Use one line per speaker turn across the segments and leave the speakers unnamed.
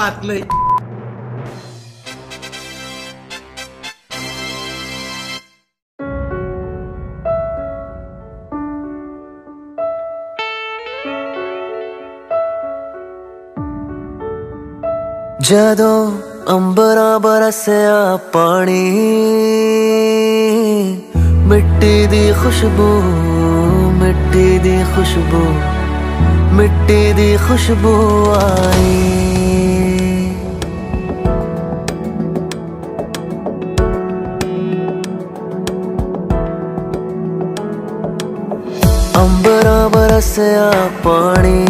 Płatnej.
ਜਦੋਂ ਅੰਬਰਾਂ ਬਰਸਿਆ ਪਾਣੀ, ਮਿੱਟੀ ਦੀ ਖੁਸ਼ਬੂ, ਮਿੱਟੀ ਦੀ ਖੁਸ਼ਬੂ, ਮਿੱਟੀ ਦੀ ਖੁਸ਼ਬੂ ਆਈ ਅੰਬਰਾਂ ਪਾਣੀ।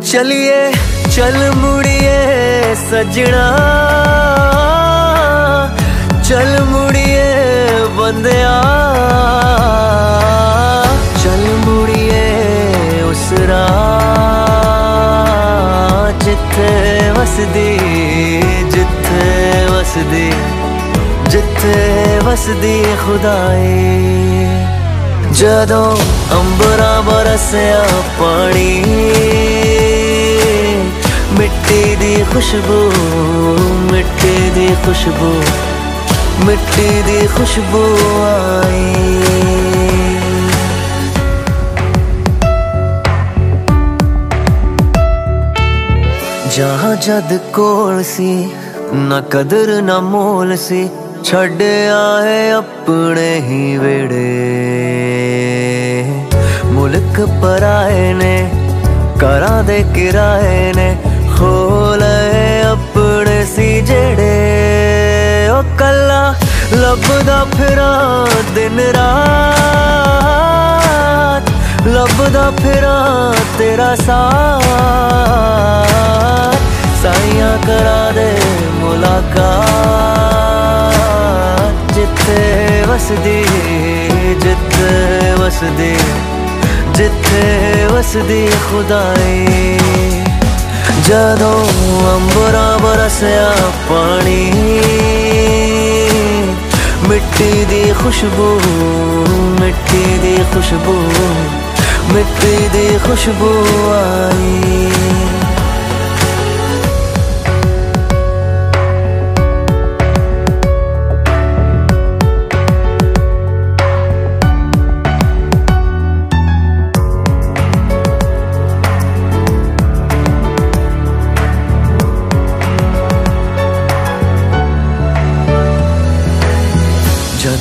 ਚਲਿਏ, ਚਲ ਮੁੜੀਏ ਸਜਣਾ। ਚਲ ਮੁੜੀਏ ਬੰਦਿਆ। ਚਲ ਮੁੜੀਏ ਉਸ ਰਾਹ ਜਿੱਥੇ ਵਸਦੀ ਜਿੱਥੇ ਵਸਦੀ ਖੁਦਾਈ। ਜਦੋਂ ਅੰਬਰਾਂ ਬਰਸਿਆ ਪਾਣੀ, ਮਿੱਟੀ ਦੀ ਖੁਸ਼ਬੂ, ਮਿੱਟੀ ਦੀ ਖੁਸ਼ਬੂ, ਮਿੱਟੀ ਦੀ ਖੁਸ਼ਬੂ ਆਈ। ਜਹਾਂ ਜਦ ਕੋਲ ਸੀ, ਨਾ ਕਦਰ ਨਾ ਮੋਲ ਸੀ ਛੱਡ ਆਏ ਆਪਣੇ ਹੀ ਵੇੜੇ ਮੁਲਕ ਪਰਾਏ ਨੇ ਕਰਾਂ ਦੇ ਕਿਰਾਏ ਨੇ, ਖੋਲੇ ਆਪਣੇ ਸੀ ਜਿਹੜੇ। ਉਹ ਕੱਲਾ ਲੱਭਦਾ ਫਿਰਾਂ ਦਿਨ ਰਾਤ, ਲੱਭਦਾ ਫਿਰਾਂ ਤੇਰਾ ਸਾਥ। ਸਾਈਆਂ ਕਰਾ ਦੇ ਮੁਲਾਕਾਤ ਵਸਦੀ, ਜਿੱਥੇ ਵਸਦੀ ਜਿੱਥੇ ਵਸਦੀ ਖੁਦਾਈ ਜਦੋਂ ਅੰਬਰਾਂ ਬਰਸਿਆ ਪਾਣੀ, ਮਿੱਟੀ ਦੀ ਖੁਸ਼ਬੂ, ਮਿੱਟੀ ਦੀ ਖੁਸ਼ਬੂ, ਮਿੱਟੀ ਦੀ ਖੁਸ਼ਬੂ ਆਈ।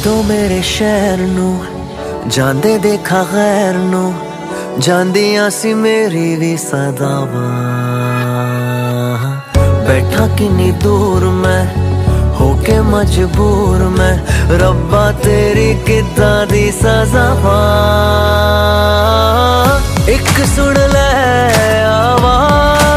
ਜਦੋਂ ਮੇਰੇ ਸ਼ਹਿਰ ਨੂੰ ਜਾਂਦੇ ਦੇਖਾ ਗੈਰ ਨੂੰ, ਜਾਂਦੀਆਂ ਸੀ ਮੇਰੀ ਵੀ ਸਦਾਵਾਂ। ਬੈਠਾ ਕਿੰਨੀ ਦੂਰ ਮੈਂ, ਹੋ ਕੇ ਮਜਬੂਰ ਮੈਂ, ਰੱਬਾ ਤੇਰੀ ਕਿੱਦਾਂ ਦੀ ਸਜ਼ਾਵਾਂ। ਇੱਕ ਸੁਣ ਲੈ ਆਵਾਜ਼।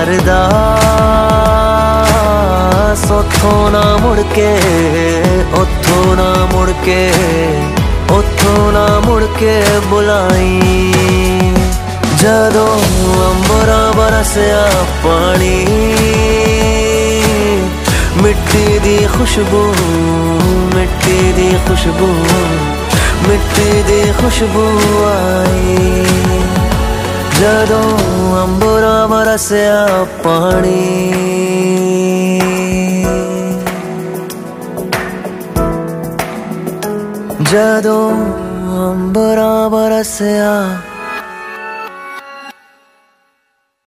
ਕਰਦਾ। ਸੋਥੋਂ ਨਾ ਮੁੜ ਕੇ, ਉੱਥੋਂ ਨਾ ਮੁੜ ਕੇ, ਉੱਥੋਂ ਨਾ ਮੁੜ ਕੇ ਬੁਲਾਈ। ਜਦੋਂ ਅੰਬਰਾਂ ਬਰਸਿਆ ਪਾਣੀ, ਮਿੱਟੀ ਦੀ ਖੁਸ਼ਬੂ, ਮਿੱਟੀ ਦੀ ਖੁਸ਼ਬੂ, ਮਿੱਟੀ ਦੀ ਖੁਸ਼ਬੂ ਆਈ। ਜਦੋਂ ਅੰਬਰਾਂ ਬਰਸਿਆ ਪਾਣੀ। ਜਦੋਂ ਅੰਬਰਾਂ ਬਰਸਿਆ